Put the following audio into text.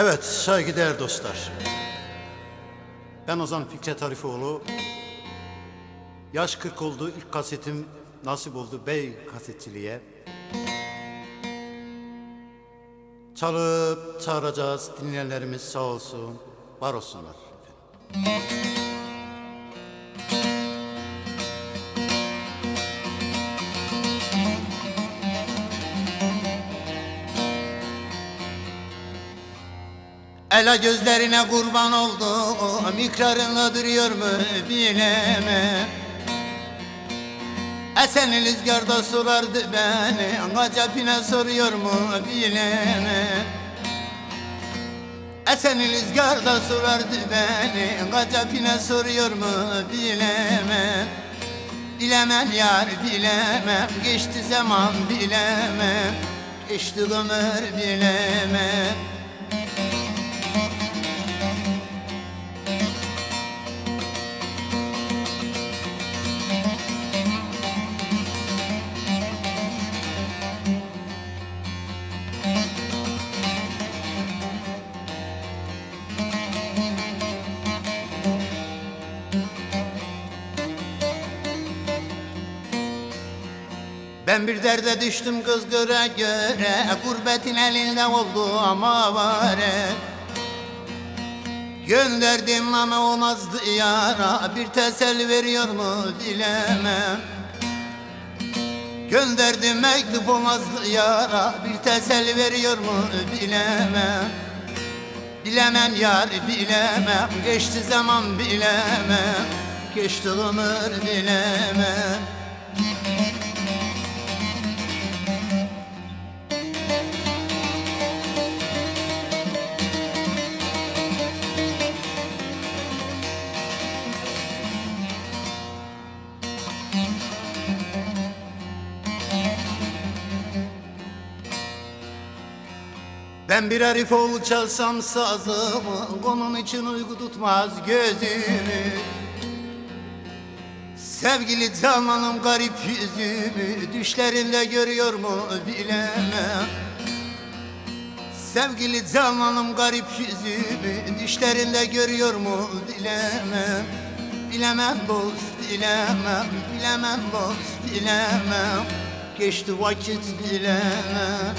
Evet, saygıdeğer dostlar. Ben Ozan Fikret Harifoğlu. Yaş 40 oldu, ilk kasetim nasip oldu bey kasetçiliğe. Çalıp çağıracağız, dinleyenlerimiz sağ olsun, var olsunlar. Ela gözlerine kurban oldum İkrarınla duruyor mu bilemem Esen rüzgarda sorardı beni Acabine soruyor mu bilemem Esen rüzgarda sorardı beni Acabine soruyor mu bilemem Bilemem yar bilemem Geçti zaman bilemem Geçti ömür bilemem Ben bir derde düştüm kız göre göre Gurbetin elinde oldu ama vare Gönderdim ama olmazdı yara Bir teselli veriyor mu bilemem. Gönderdim mektup olmazdı yara Bir teselli veriyor mu bilemem. Bilemem yar bilemem Geçti zaman bilemem Geçti ömür bilemem Ben bir herif oğlu çalsam sazımı Onun için uyku tutmaz gözümü. Sevgili zamanım garip yüzümü Düşlerinde görüyor mu bilemem. Sevgili zamanım garip yüzümü Düşlerinde görüyor mu bilemem. Bilemem dost bilemem Bilemem dost bilemem. Geçti vakit bilemem